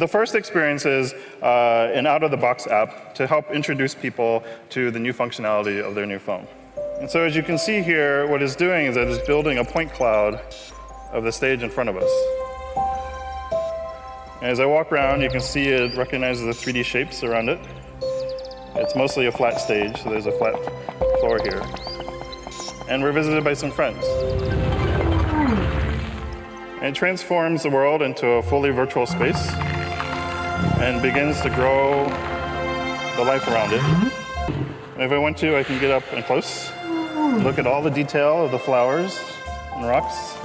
The first experience is uh, an out-of-the-box app to help introduce people to the new functionality of their new phone. And so as you can see here, what it's doing is that it's building a point cloud of the stage in front of us. And as I walk around, you can see it recognizes the 3D shapes around it. It's mostly a flat stage, so there's a flat floor here. And we're visited by some friends. And it transforms the world into a fully virtual space and begins to grow the life around it. If I want to, I can get up and close, look at all the detail of the flowers and rocks.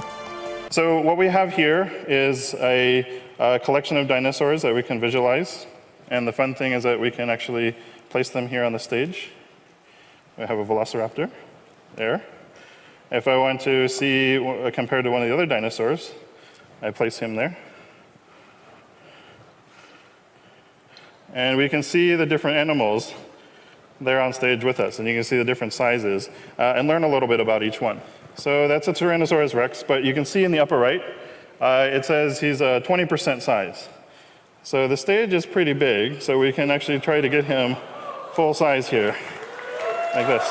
So what we have here is a, a collection of dinosaurs that we can visualize. And the fun thing is that we can actually place them here on the stage. We have a velociraptor there. If I want to see compared to one of the other dinosaurs, I place him there. And we can see the different animals there on stage with us, and you can see the different sizes uh, and learn a little bit about each one. So that's a Tyrannosaurus rex, but you can see in the upper right, uh, it says he's a 20% size. So the stage is pretty big, so we can actually try to get him full size here, like this.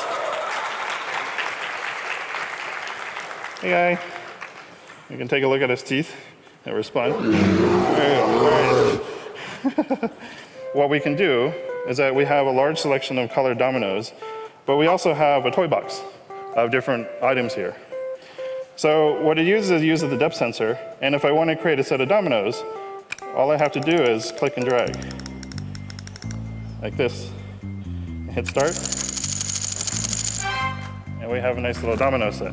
Hey guy, you can take a look at his teeth and respond. What we can do is that we have a large selection of colored dominoes, but we also have a toy box of different items here. So what it uses is it uses the depth sensor, and if I want to create a set of dominoes, all I have to do is click and drag, like this. Hit start, and we have a nice little domino set.